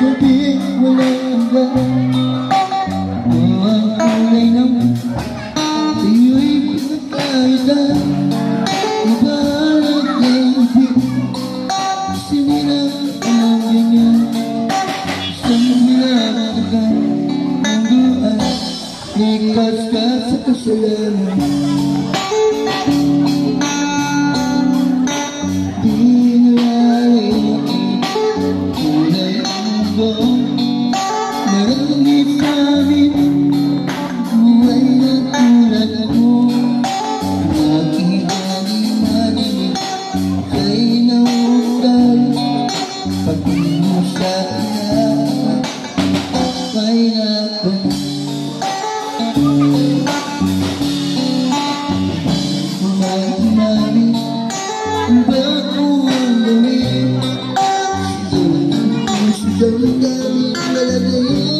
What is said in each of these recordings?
gabing wala hanggang Oh, ang kulay ng iyo'y pinagkaiba Mabalag na ibig Sinira ang ganyan. Sa mga at ligtas ka sa Gönlümden meledi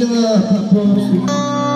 Love,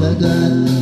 da da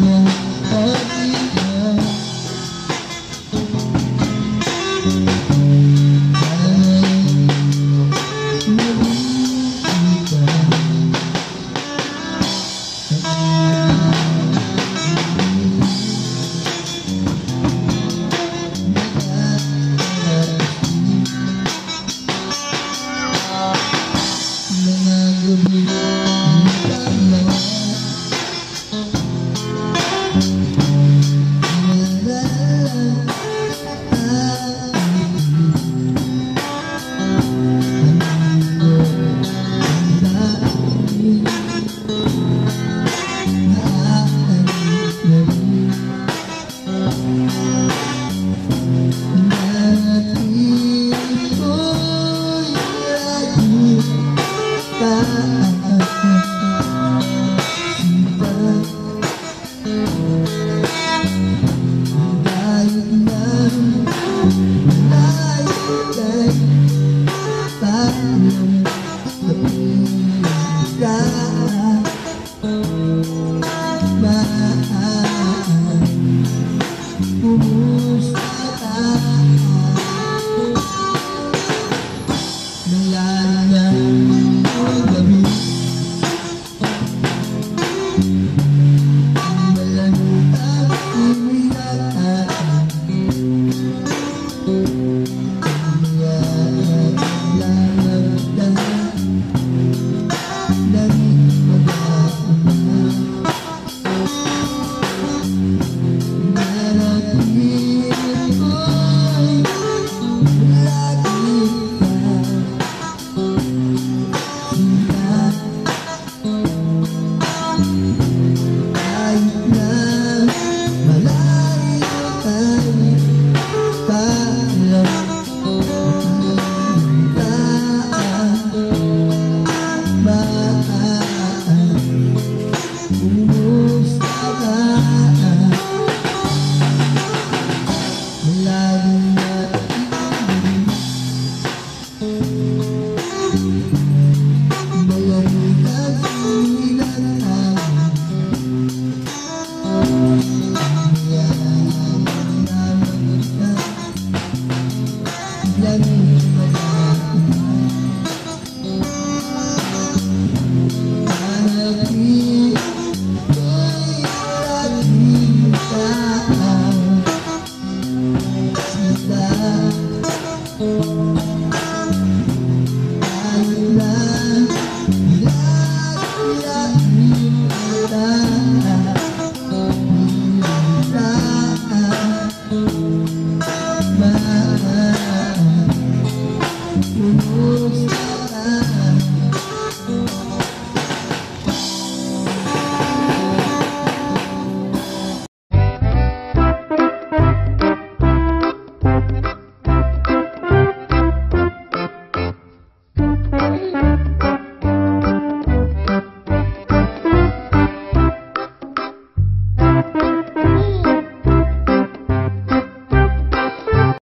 Yeah. goodbye London.